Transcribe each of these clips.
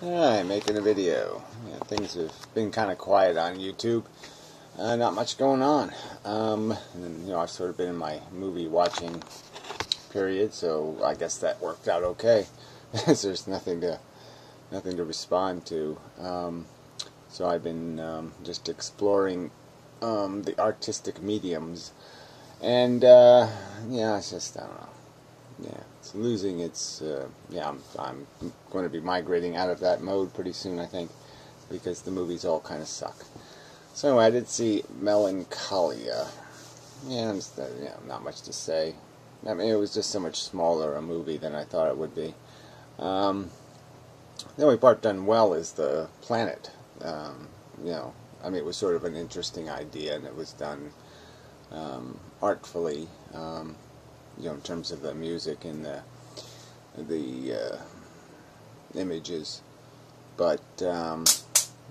Alright, making a video. Yeah, things have been kind of quiet on YouTube. Uh, not much going on. Um, and, you know, I've sort of been in my movie watching period, so I guess that worked out okay. There's nothing to nothing to respond to. Um, so I've been um, just exploring um, the artistic mediums, and uh, yeah, it's just I don't know. Yeah, it's losing its. Uh, yeah, I'm, I'm going to be migrating out of that mode pretty soon, I think, because the movies all kind of suck. So anyway, I did see Melancholia. Yeah, just, uh, yeah, not much to say. I mean, it was just so much smaller a movie than I thought it would be. Um, the only part done well is the planet. Um, you know, I mean, it was sort of an interesting idea, and it was done um, artfully. Um, you know, in terms of the music and the the uh, images. But um,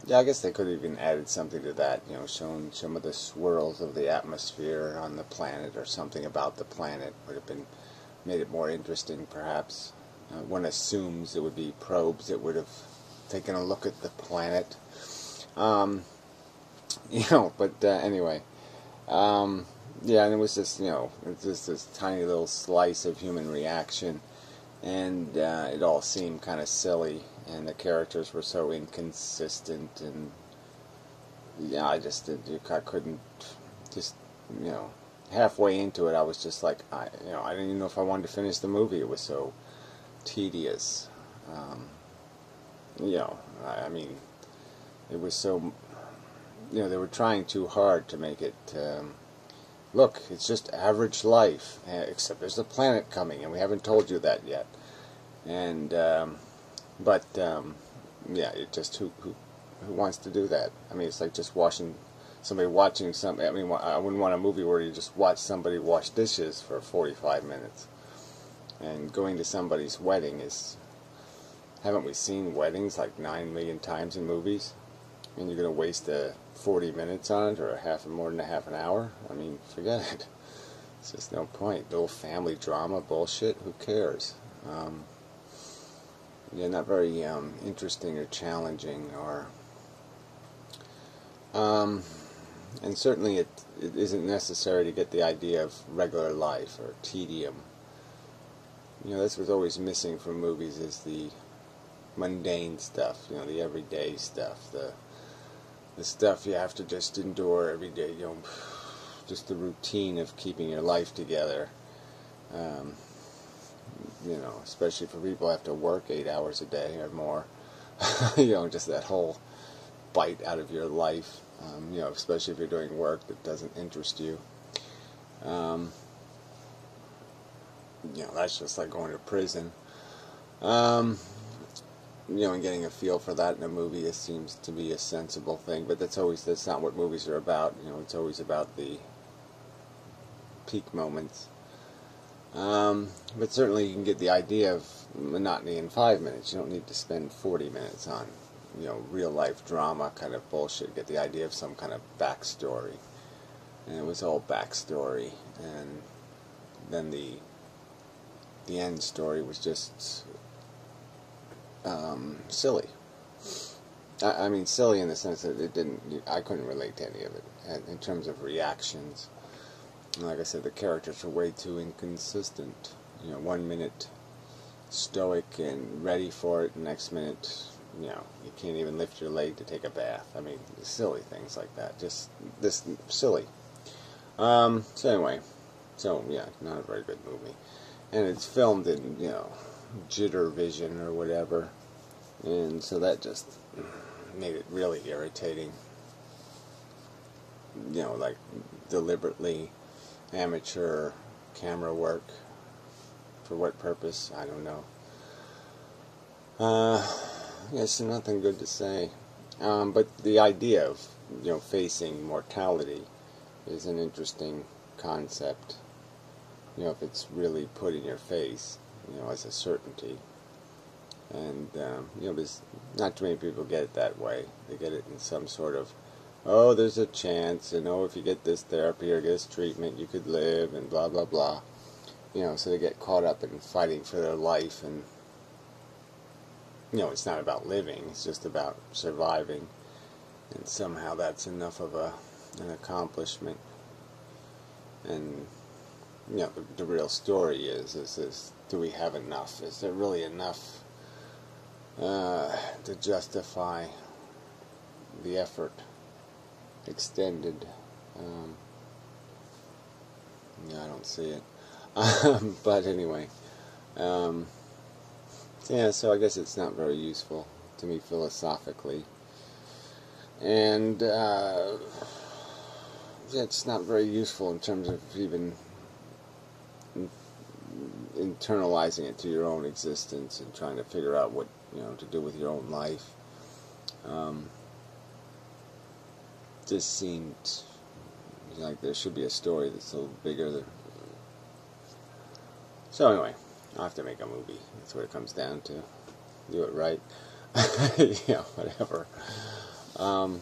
yeah, I guess they could have even added something to that. You know, shown some of the swirls of the atmosphere on the planet or something about the planet would have been made it more interesting, perhaps. Uh, one assumes it would be probes that would have taken a look at the planet. Um, you know, but uh, anyway. Um, yeah, and it was just you know it's just this tiny little slice of human reaction, and uh, it all seemed kind of silly, and the characters were so inconsistent, and yeah, I just I couldn't just you know halfway into it, I was just like I you know I didn't even know if I wanted to finish the movie. It was so tedious. Um, you know, I, I mean, it was so you know they were trying too hard to make it. Um, look, it's just average life, eh, except there's a planet coming, and we haven't told you that yet. And, um, but, um, yeah, it just, who, who, who wants to do that? I mean, it's like just watching, somebody watching some, I mean, I wouldn't want a movie where you just watch somebody wash dishes for 45 minutes. And going to somebody's wedding is, haven't we seen weddings like 9 million times in movies? And you're going to waste a 40 minutes on it or a half more than a half an hour. I mean, forget it. It's just no point. Little family drama bullshit. Who cares? Um, yeah, not very um, interesting or challenging or. Um, and certainly it, it isn't necessary to get the idea of regular life or tedium. You know, that's what's always missing from movies is the mundane stuff, you know, the everyday stuff, the the stuff you have to just endure every day. You know, just the routine of keeping your life together. Um, you know, especially for people who have to work eight hours a day or more. you know, just that whole bite out of your life. Um, you know, especially if you're doing work that doesn't interest you. Um, you know, that's just like going to prison. Um, you know, and getting a feel for that in a movie it seems to be a sensible thing. But that's always that's not what movies are about. You know, it's always about the peak moments. Um, but certainly you can get the idea of monotony in five minutes. You don't need to spend 40 minutes on, you know, real life drama kind of bullshit. Get the idea of some kind of backstory. And it was all backstory. And then the the end story was just um, silly. I, I, mean, silly in the sense that it didn't. I couldn't relate to any of it in terms of reactions. Like I said, the characters are way too inconsistent. You know, one minute stoic and ready for it, next minute, you know, you can't even lift your leg to take a bath. I mean, silly things like that. Just this silly. Um, so anyway, so yeah, not a very good movie, and it's filmed in you know jitter vision or whatever. And so that just made it really irritating. You know, like deliberately amateur camera work. For what purpose? I don't know. Uh, yes, nothing good to say. Um, but the idea of, you know, facing mortality is an interesting concept. You know, if it's really put in your face you know, as a certainty. And, um, you know, there's not too many people get it that way. They get it in some sort of, oh, there's a chance, and oh, if you get this therapy or this treatment, you could live, and blah, blah, blah. You know, so they get caught up in fighting for their life and, you know, it's not about living, it's just about surviving. And somehow that's enough of a an accomplishment. And you know, the, the real story is, is is do we have enough? Is there really enough uh, to justify the effort extended? Um, yeah, I don't see it. but anyway, um, yeah, so I guess it's not very useful to me philosophically. And uh, it's not very useful in terms of even internalizing it to your own existence and trying to figure out what you know to do with your own life. Um, this seemed like there should be a story that's a little bigger. Than... So anyway, I'll have to make a movie. That's what it comes down to. Do it right. yeah, whatever. Um,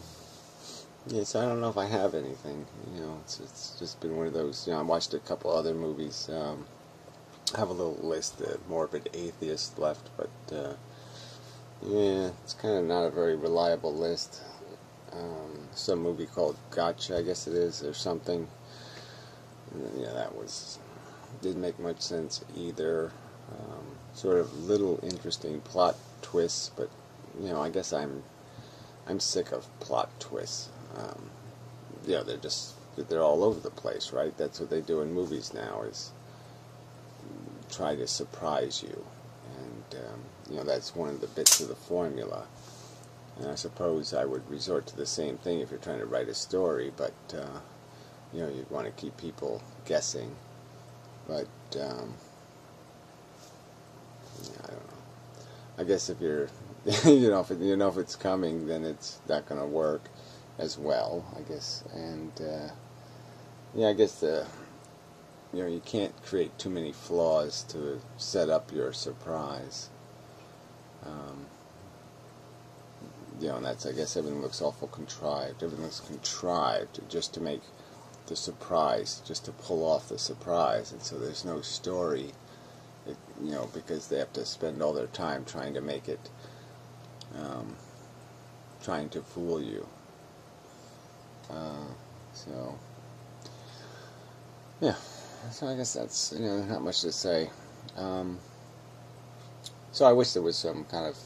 yeah, so I don't know if I have anything. You know, it's, it's just been one of those. You know, I watched a couple other movies. Um, I have a little list of morbid atheist left, but uh, yeah, it's kind of not a very reliable list. Um, some movie called Gotcha, I guess it is, or something. Yeah, that was didn't make much sense either. Um, sort of little interesting plot twists, but you know, I guess I'm I'm sick of plot twists. Um, know, they're just they're all over the place, right? That's what they do in movies now is try to surprise you, and um, you know that's one of the bits of the formula. And I suppose I would resort to the same thing if you're trying to write a story, but uh, you know you'd want to keep people guessing. But um, I don't know. I guess if you're, you know, if it, you know if it's coming, then it's not going to work as well. I guess, and uh, yeah, I guess the you know you can't create too many flaws to set up your surprise. Um, you know, and that's I guess everything looks awful contrived. Everything looks contrived just to make the surprise, just to pull off the surprise, and so there's no story it, you know, because they have to spend all their time trying to make it, um, trying to fool you. Uh, so, yeah, so I guess that's, you know, not much to say. Um, so I wish there was some kind of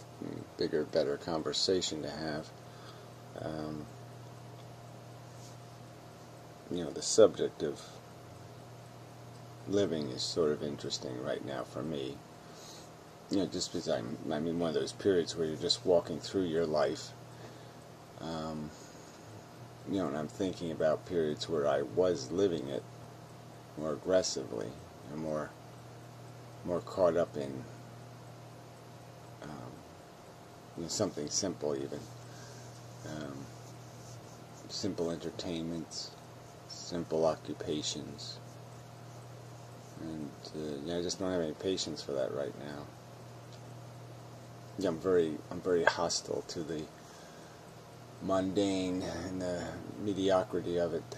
bigger, better conversation to have. Um, you know, the subject of living is sort of interesting right now for me. You know, just because I'm, I'm in one of those periods where you're just walking through your life. Um, you know, and I'm thinking about periods where I was living it more aggressively and more, more caught up in um, you know, something simple even. Um, simple entertainments, simple occupations and uh, yeah, I just don't have any patience for that right now. Yeah, I'm very, I'm very hostile to the mundane and the mediocrity of it.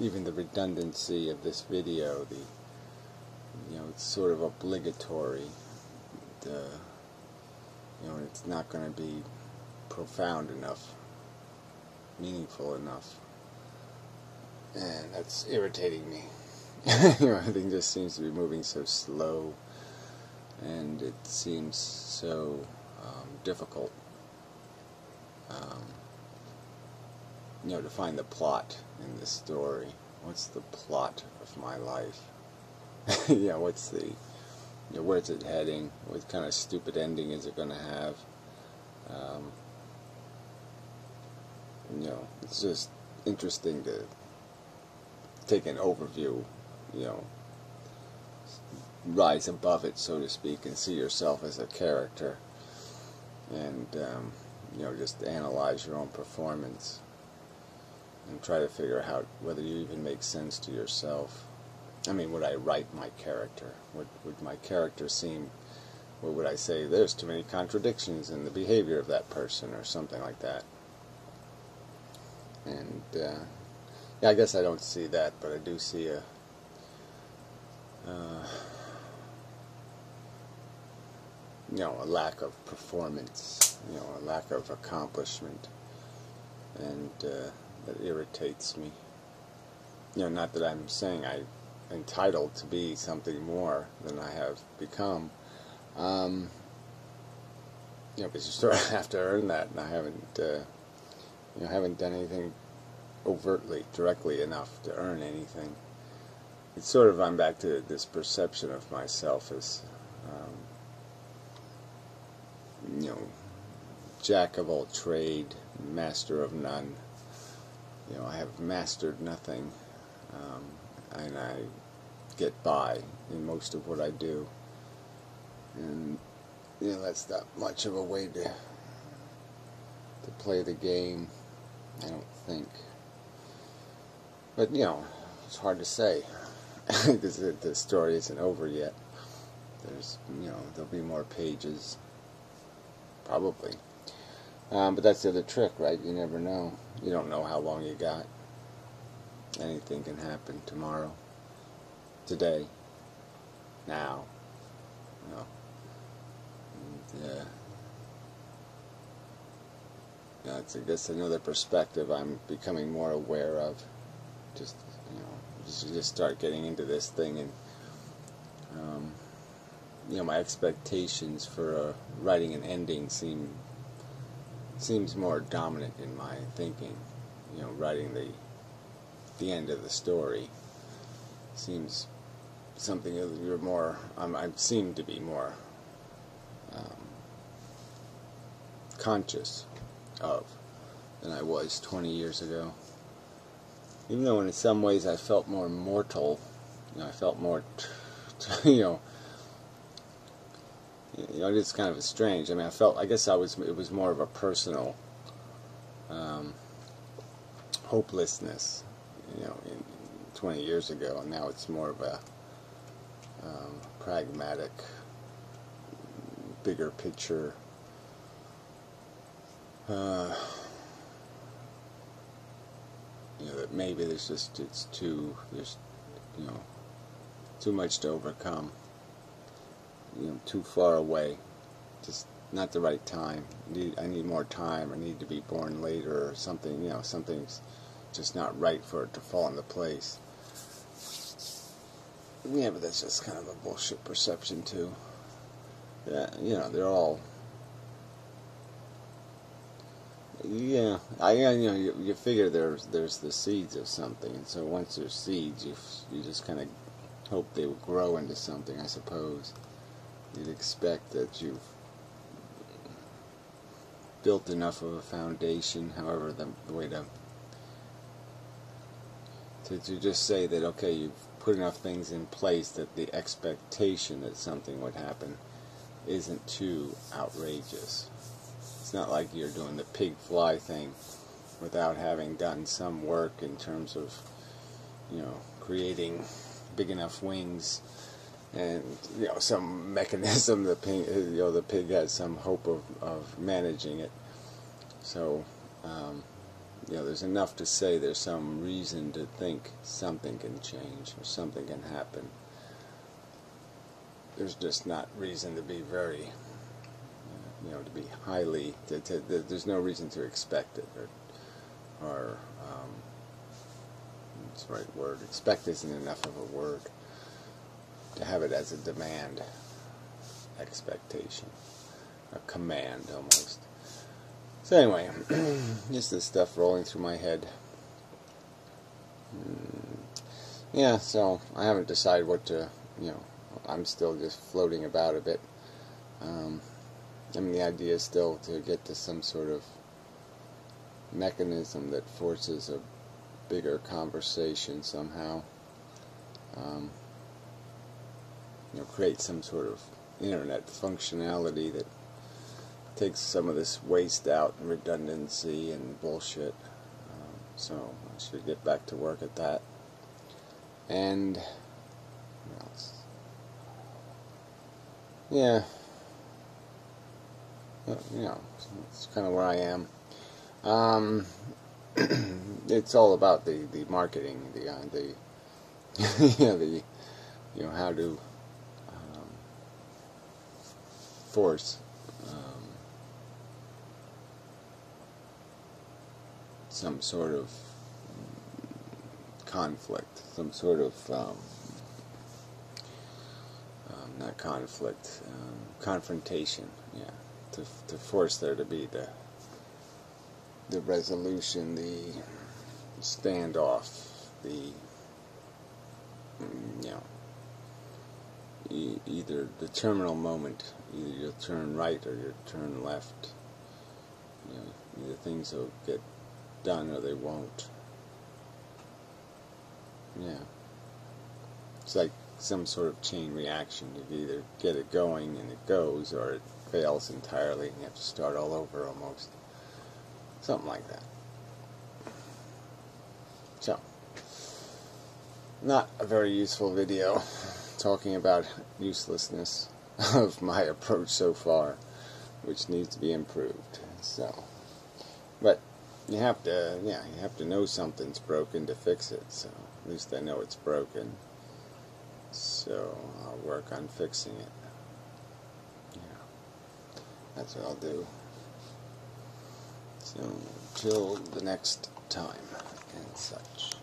Even the redundancy of this video, the you know, it's sort of obligatory. The you know, it's not going to be profound enough, meaningful enough, and that's irritating me. you know, everything just seems to be moving so slow, and it seems so um, difficult. Um, you know, to find the plot in this story. What's the plot of my life? yeah, what's the, you know, where's it heading? What kind of stupid ending is it going to have? Um, you know, it's just interesting to take an overview you know, rise above it, so to speak, and see yourself as a character, and um, you know, just analyze your own performance and try to figure out whether you even make sense to yourself. I mean, would I write my character? Would would my character seem? What would I say? There's too many contradictions in the behavior of that person, or something like that. And uh, yeah, I guess I don't see that, but I do see a uh, you know, a lack of performance, you know, a lack of accomplishment, and uh, that irritates me. You know, not that I'm saying I'm entitled to be something more than I have become. Um, you know, because you sort of have to earn that, and I haven't, uh, you know, haven't done anything overtly, directly enough to earn anything. It's sort of I'm back to this perception of myself as, um, you know, jack of all trade, master of none. You know, I have mastered nothing, um, and I get by in most of what I do. And you know, that's not much of a way to to play the game. I don't think. But you know, it's hard to say because the story isn't over yet. There's, you know, there'll be more pages, probably. Um, but that's the other trick, right? You never know. You don't know how long you got. Anything can happen tomorrow, today, now. You know. Yeah. Yeah, it's I guess another perspective I'm becoming more aware of. Just you know, just just start getting into this thing and um, you know my expectations for uh, writing an ending seem seems more dominant in my thinking. You know, writing the the end of the story seems something you're more. I'm, I seem to be more um, conscious of than I was 20 years ago. Even though in some ways I felt more mortal, you know, I felt more, you know, you know, it's kind of strange. I mean, I felt, I guess I was, it was more of a personal um, hopelessness, you know, in, 20 years ago, and now it's more of a um, pragmatic bigger picture. Uh, you know that maybe there's just it's too there's you know too much to overcome. You know, too far away. Just not the right time. I need I need more time. I need to be born later or something. You know, something's just not right for it to fall into place. Yeah, but that's just kind of a bullshit perception too yeah, you know, they're all. Yeah, I you know you, you figure there's there's the seeds of something, and so once there's seeds, you you just kind of hope they will grow into something. I suppose you'd expect that you've built enough of a foundation, however the, the way to, to to just say that okay, you've put enough things in place that the expectation that something would happen isn't too outrageous. It's not like you're doing the pig fly thing without having done some work in terms of, you know, creating big enough wings and you know some mechanism the pig you know the pig has some hope of, of managing it so um, you know there's enough to say there's some reason to think something can change or something can happen there's just not reason to be very, you know, to be highly. To, to, there's no reason to expect it, or, or um, that's the right word. Expect isn't enough of a word. To have it as a demand, expectation, a command almost. So anyway, just this stuff rolling through my head. Mm, yeah, so I haven't decided what to, you know, I'm still just floating about a bit. Um, I mean, the idea is still to get to some sort of mechanism that forces a bigger conversation somehow. Um, you know, create some sort of internet functionality that takes some of this waste out and redundancy and bullshit. Um, so I should get back to work at that. And yeah, you know, it's kind of where I am. Um, it's all about the, the marketing, the uh, the the you know how to um, force um, some sort of conflict, some sort of um, um, not conflict, um, confrontation. Yeah, to to force there to be the the resolution, the standoff, the mm, you know e- either the terminal moment, either you'll turn right or you'll turn left. You know, either things will get done or they won't. Yeah. It's like some sort of chain reaction. You either get it going and it goes, or it fails entirely and you have to start all over almost. Something like that. So, not a very useful video talking about uselessness of my approach so far, which needs to be improved. So, but you have to, yeah, you have to know something's broken to fix it. So at least I know it's broken. So I'll work on fixing it. Yeah, that's what I'll do. So, till the next time and such.